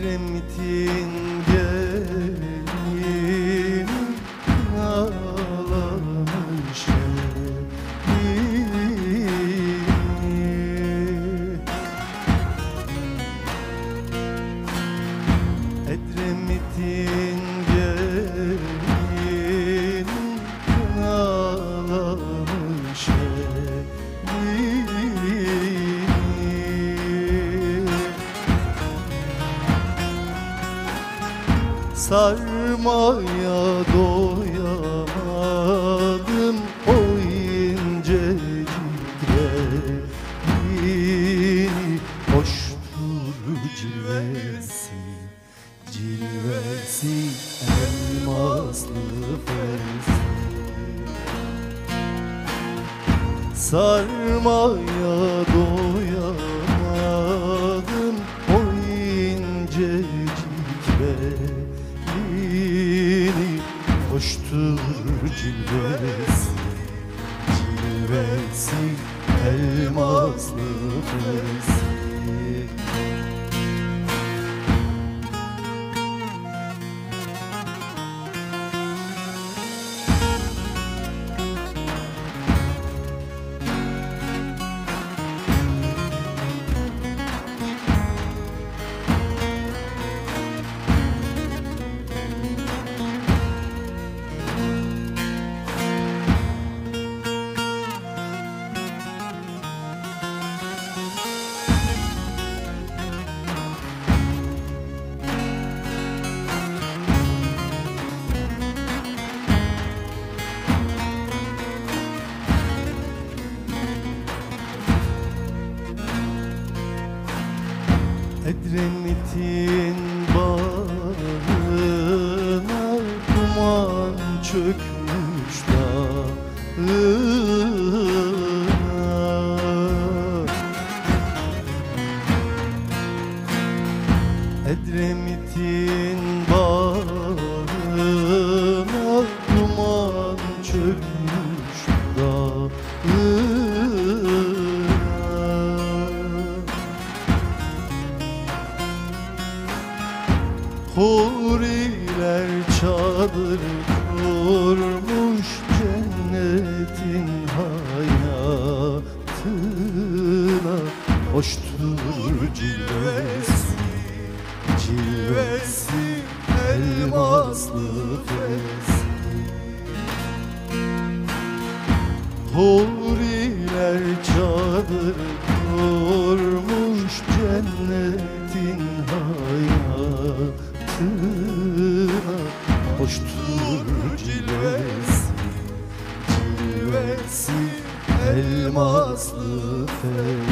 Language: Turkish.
Edremit'in gelin ağlamış. Edremit'in Sarmaya doyamadım. O incecik renkli Hoştur cilvesi, cilvesi elmaslı fesi Sarmaya doyamadım. O incecik belini Hoştur cilvesi, cilvesi elmaslı fesi Edremit'in bağrına duman çökmüş dağına. Edremit'in bağrına duman çökmüş Huriler çadır kurmuş cennetin hayatına. Hoştur cilvesi, cilvesi elmaslı fesi Huriler çadır kurmuş cennetin kavuştur cilvesi Cilvesi elmaslı fel